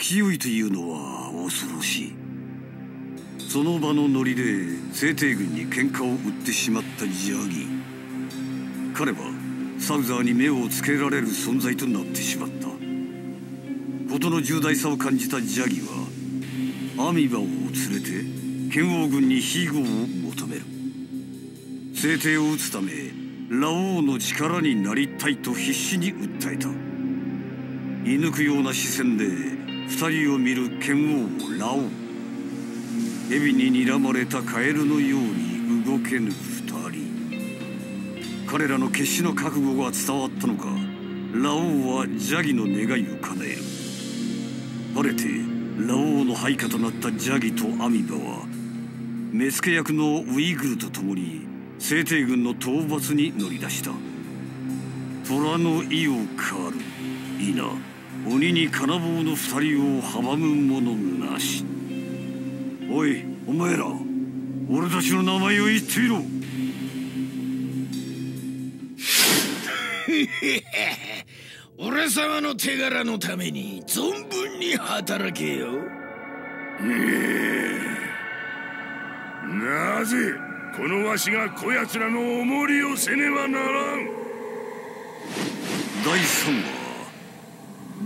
勢いというのは恐ろしい。その場のノリで聖帝軍に喧嘩を売ってしまったジャギ彼はサウザーに目をつけられる存在となってしまった。事の重大さを感じたジャギはアミバを連れて剣王軍に庇護を求める。聖帝を討つためラオウの力になりたいと必死に訴えた。射抜くような視線で二人を見る剣王ラオ蛇に睨まれたカエルのように動けぬ二人。彼らの決死の覚悟が伝わったのかラオウはジャギの願いを叶える。晴れてラオウの配下となったジャギとアミバは目付役のウイグルと共に聖帝軍の討伐に乗り出した。虎の意を狩る。いな。鬼に金棒の二人を阻む者なし。おいお前ら俺たちの名前を言ってみろ。俺様の手柄のために存分に働けよ。なぜこのわしがこやつらのおもりをせねばならん。第三話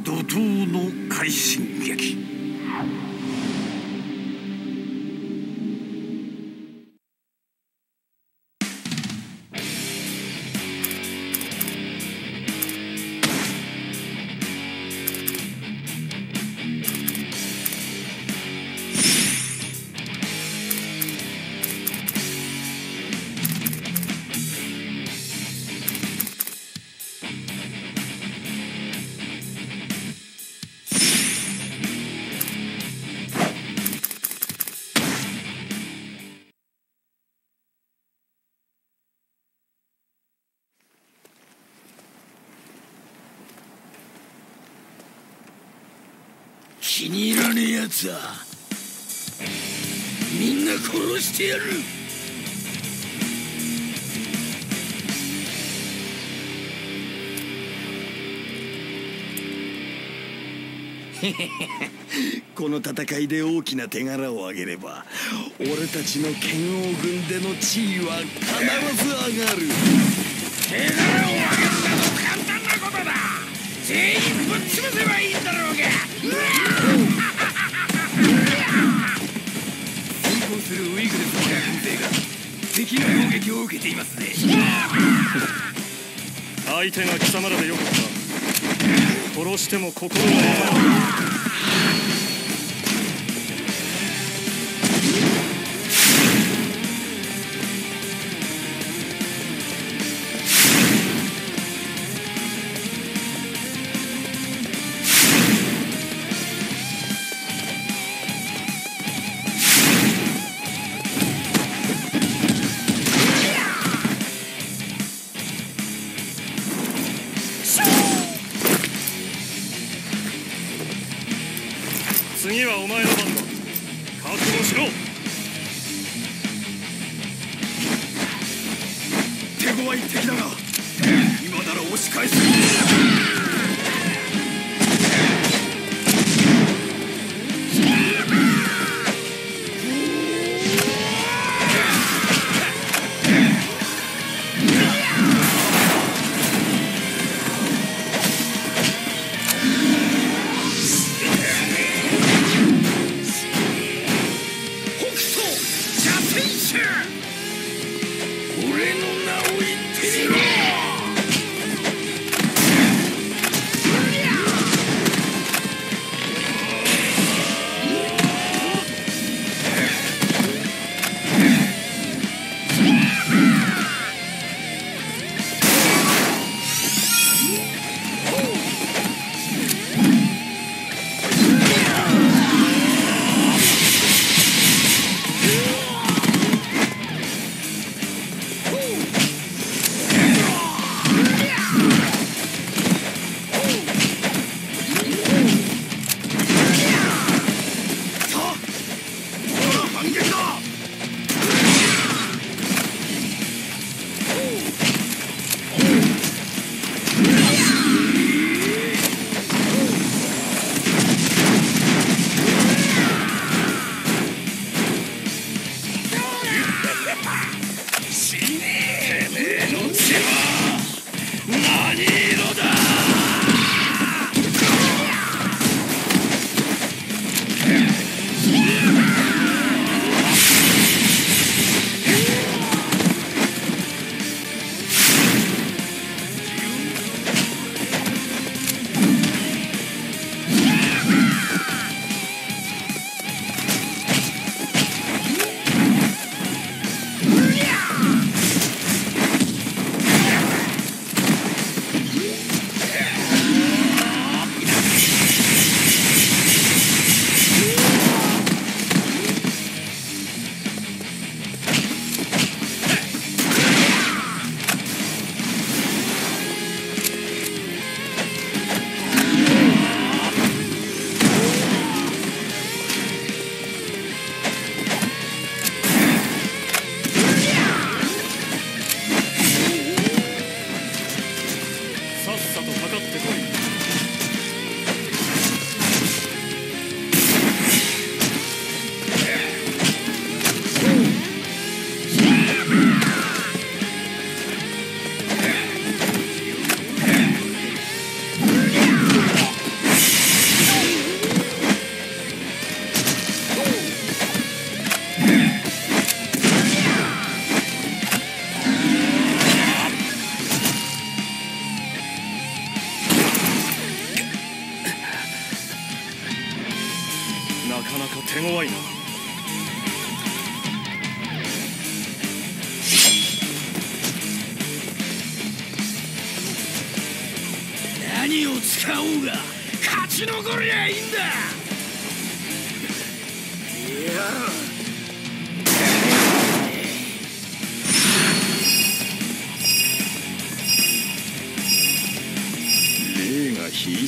怒涛の快進撃。らねえやつはみんな殺してやる。この戦いで大きな手柄をあげれば俺たちの剣王軍での地位は必ず上がる。手柄を上げるなど簡単なことだ。全員ぶっ潰せばいい。するウイグルスの軍勢が敵の攻撃を受けていますね。相手が貴様らでよかった。殺しても心が痛む次はお前の番だ。覚悟しろ。Money!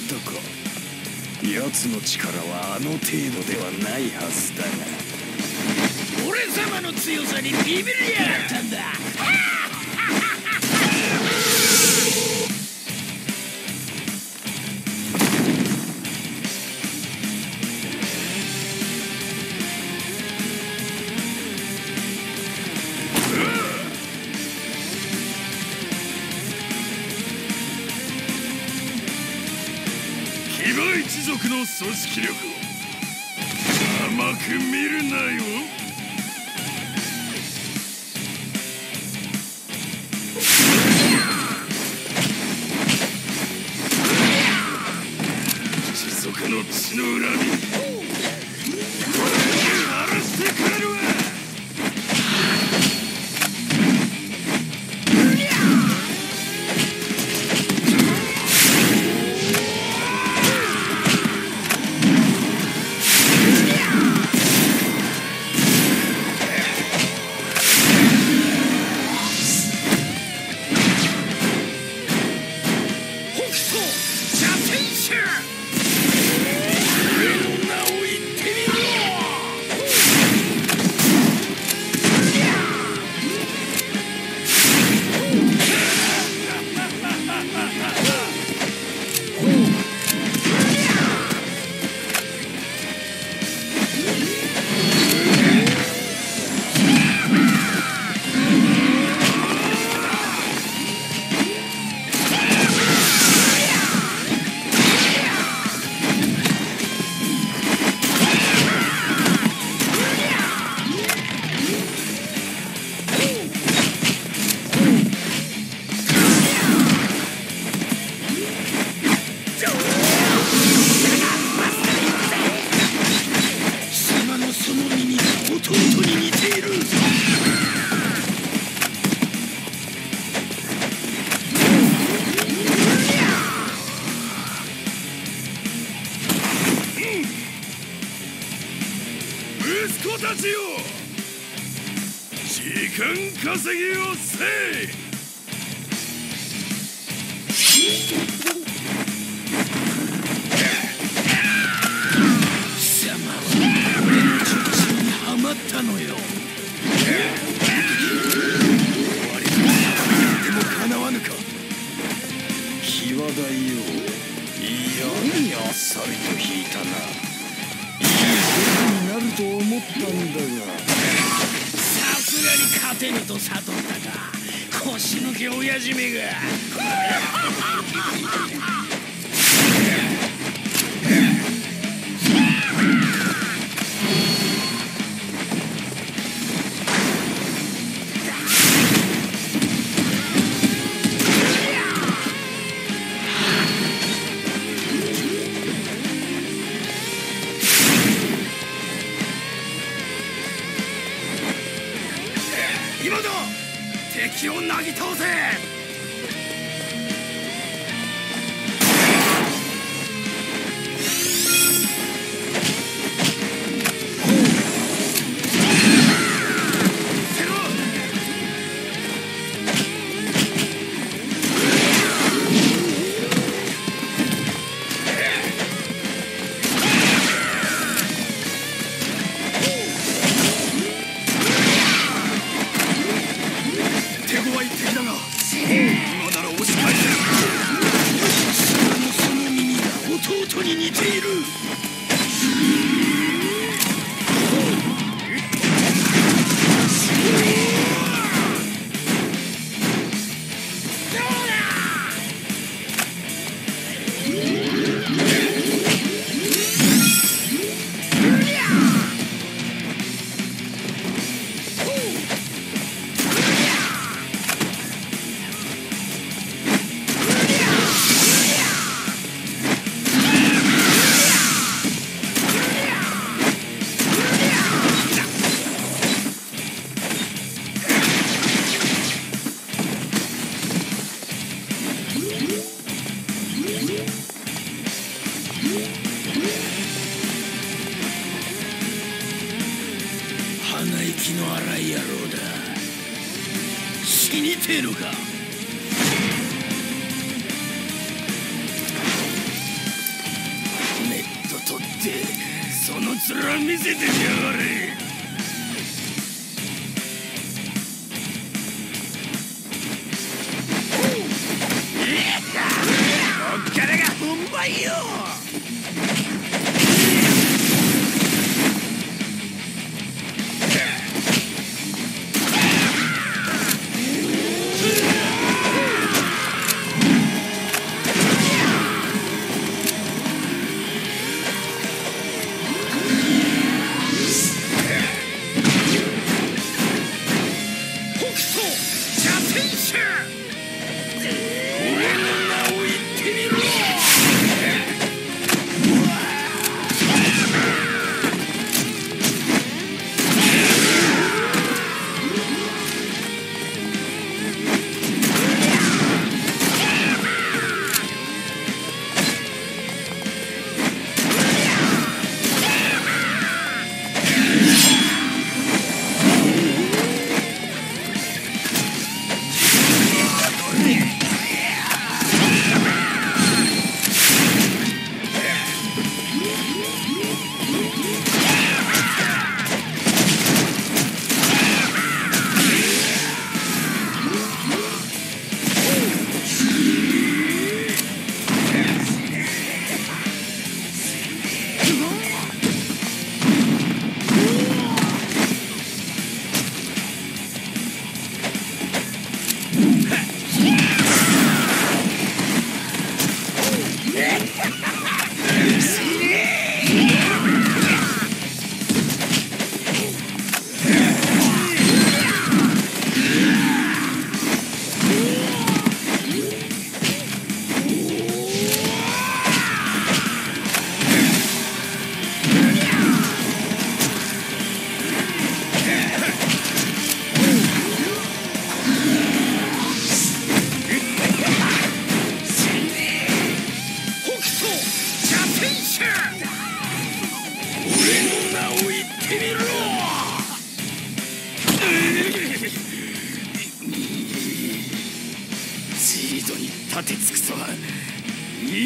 とこ奴の力はあの程度ではないはずだが。俺様の強さにビビりやがったんだ。組織力を。甘く見るなよ。一族の血の恨み。と思ったんだが。さすがに勝てぬと悟ったか。腰抜け親父めが。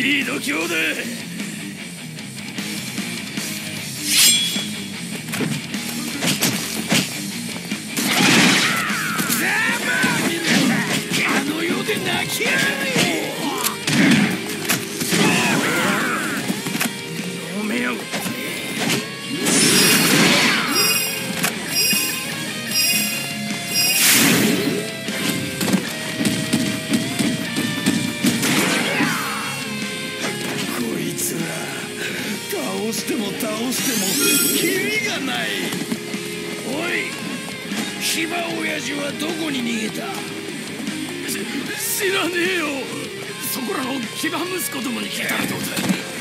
リード兄弟息子どもに聞いたらどうだ。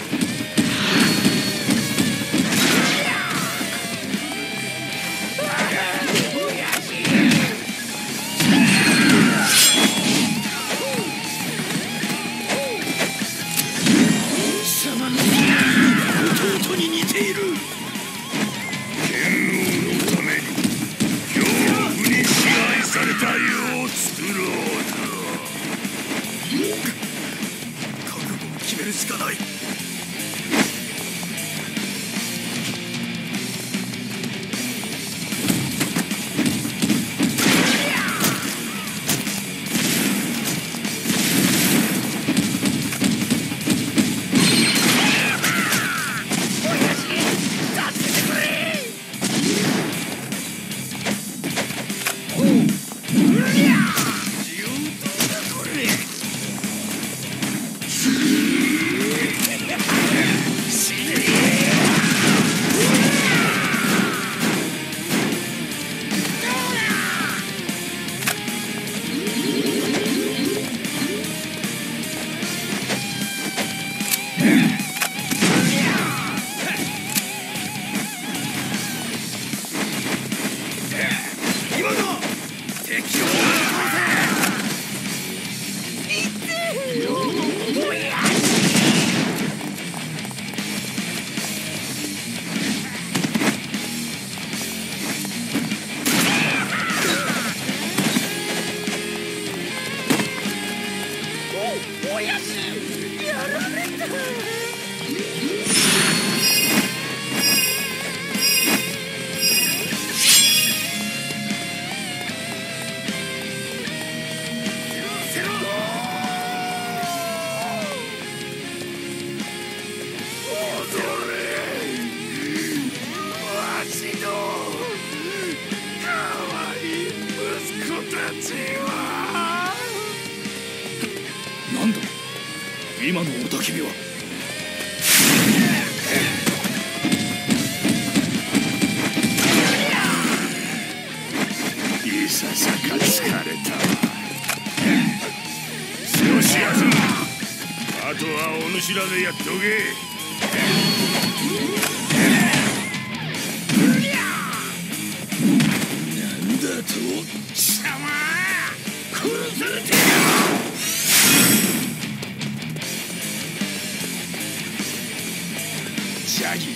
ジャギ。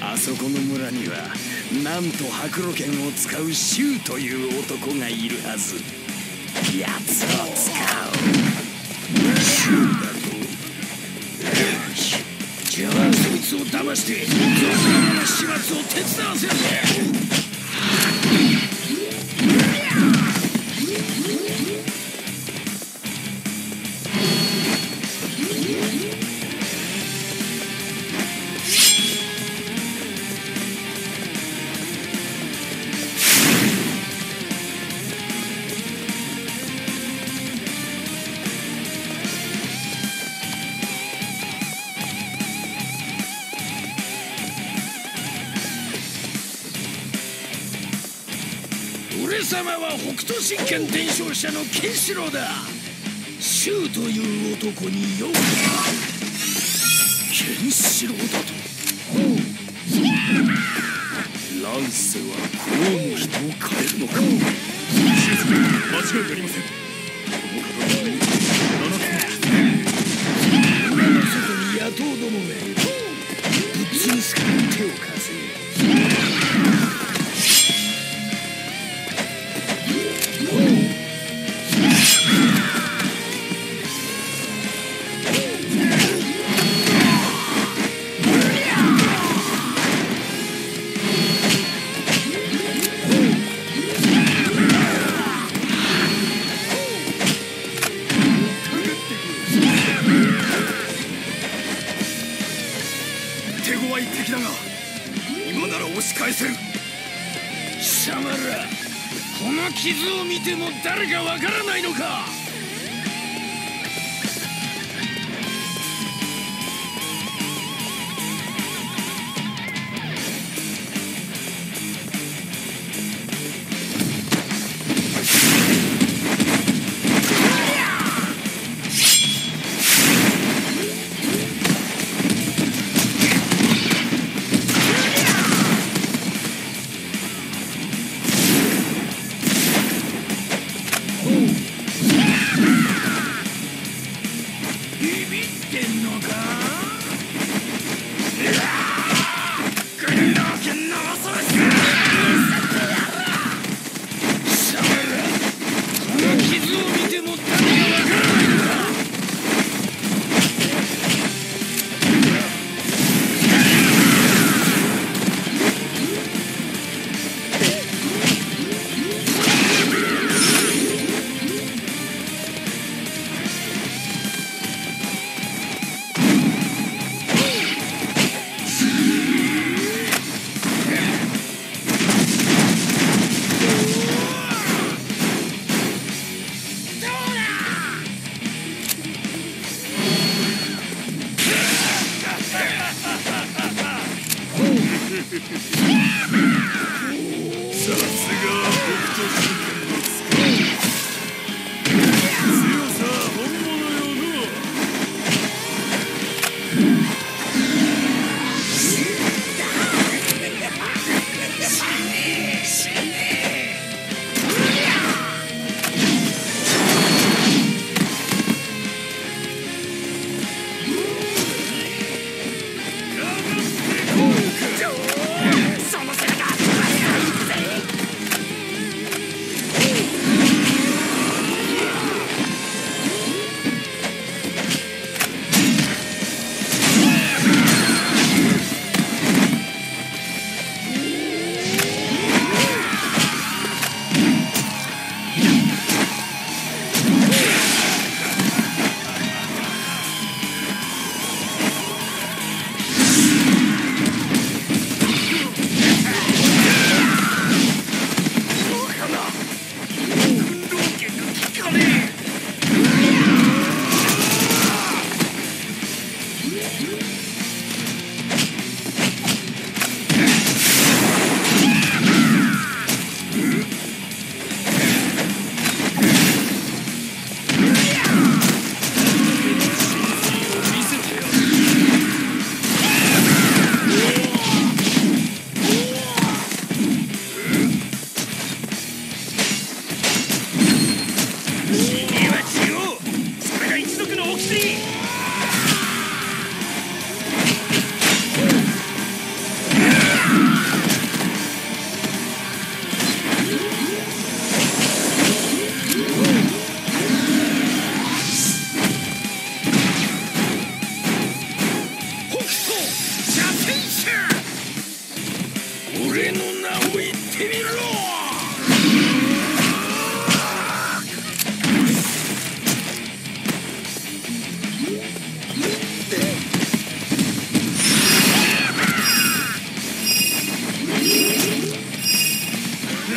あそこの村にはなんと白露剣を使うシュウという男がいるはず。奴を使う。シュウだと。よし。じゃあそいつを騙してゾウの始末を手伝わせるぜ。北斗神拳伝承者のケンシロウだ。シュウという男によう。ケンシロウだと。乱世はこうも人を変えるのか。間違いありません。この方の上に村の外に野党どもがいるぶっ潰すから手を貸傷を見ても誰かわからないのか？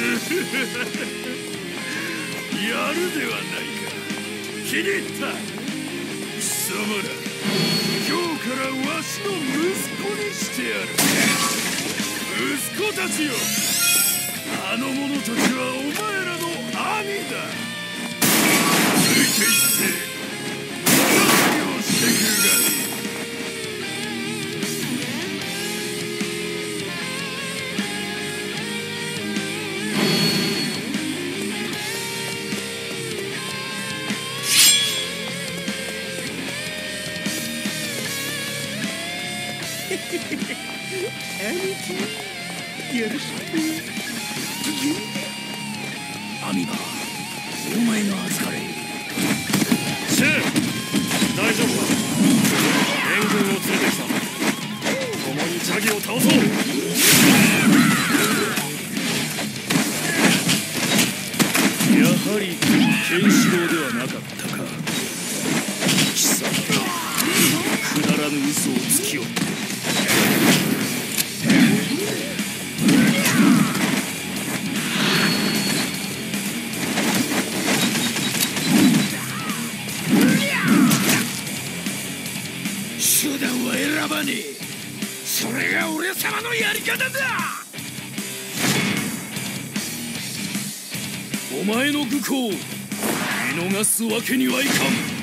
やるではないか。気に入った。貴様ら今日からわしの息子にしてやる。息子たちよ。あの者たちはお前らの兄だ。ついていって。ジャギを倒そう。やはりケンシロウではなかったか。貴様くだらぬ嘘をつきおって。のやり方だ。お前の愚行見逃すわけにはいかん。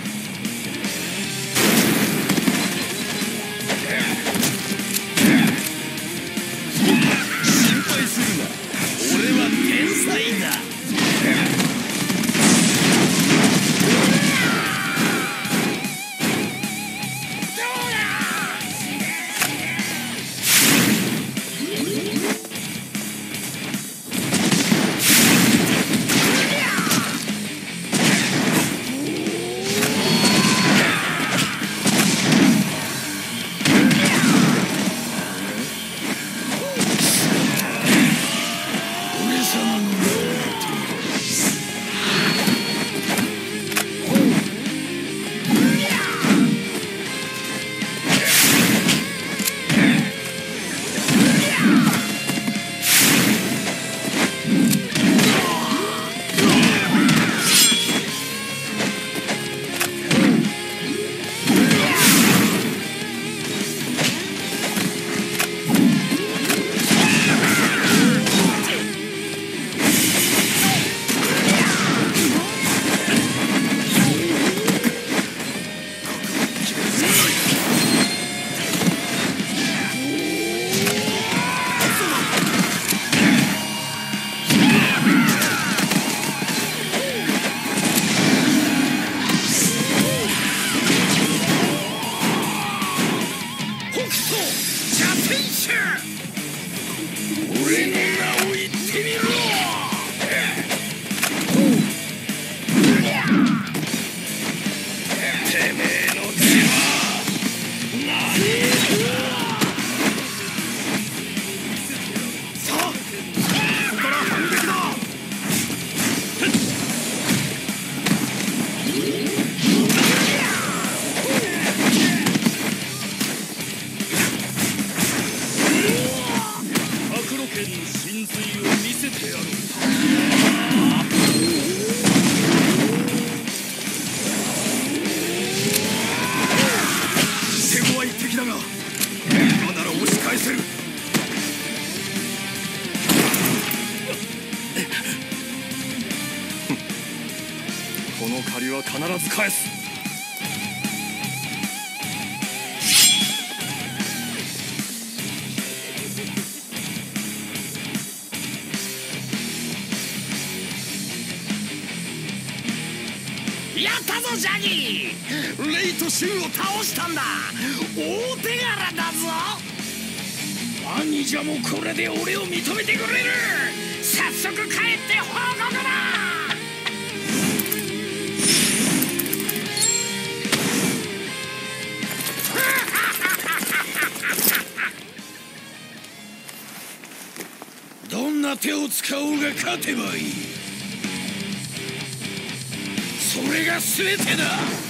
真髄を見せてやろう手強い敵だが今なら押し返せるこの借りは必ず返す。ジャギー。レイとシュウを倒したんだ。大手柄だぞ。兄者もこれで俺を認めてくれる。早速帰って報告だ。どんな手を使おうが勝てばいい。それが全てだ。